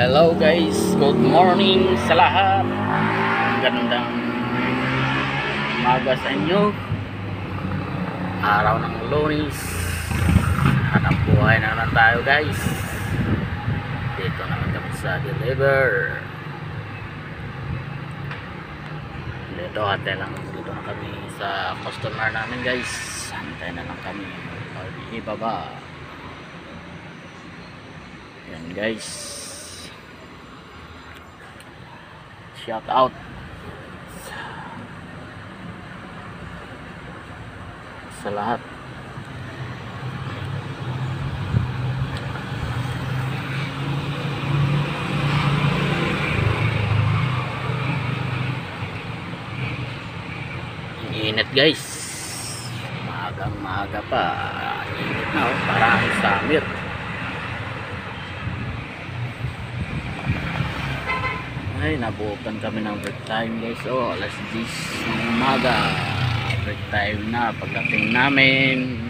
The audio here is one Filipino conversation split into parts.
Hello guys, good morning sa lahat. Gandang umaga sa inyo. Araw ng lunis. Hanap buhay na naman tayo guys. Dito naman kami sa deliver. Dito hantay lang dito na kami sa customer namin guys. Hantay na lang kami. Ibaba. Yan guys. Shout out. Sa lahat. Init guys. Maagang maaga pa. Init na oh. Parang summer. Ay, nabukan kami ng break time guys. Oh, alas 10 ng umaga. Break time na pagdating namin.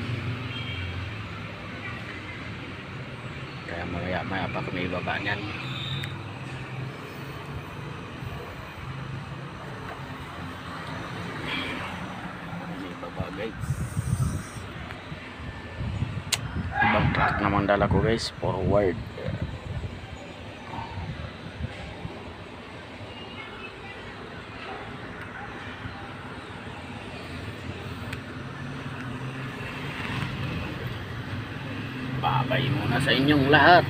Kaya mamaya maya pa kami ibaba niyan. Ibaba guys. Ibang truck naman dala ko guys. Forward. Babay muna sa inyong lahat